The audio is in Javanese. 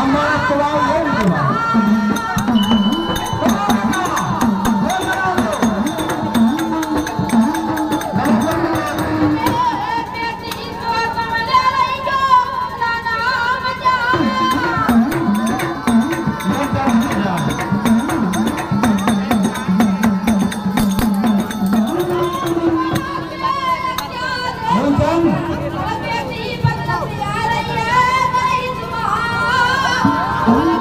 Vamos lá, pular o. Wow.